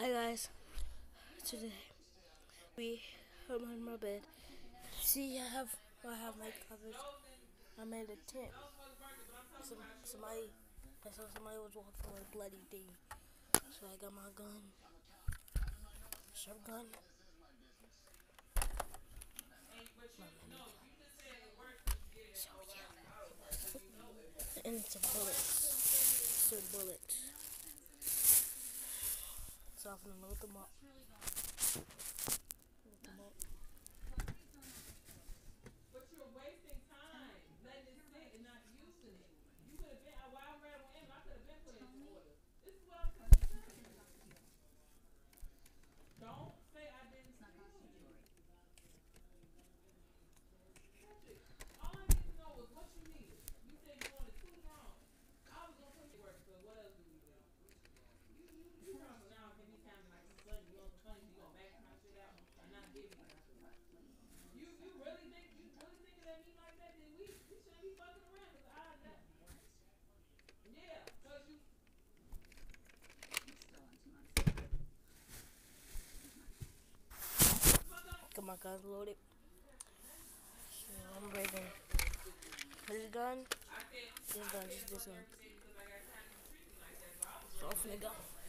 Hi guys. Today we I'm in my bed. See, I have I have my covers. I made a tent. Some, somebody, I saw somebody was walking with a bloody thing. So I got my gun, shotgun. So yeah, and it's a bullet. It's a bullet. So I'm gonna load them up. My guns loaded. So I'm ready. This gun, this gun, just this one. So off the gun.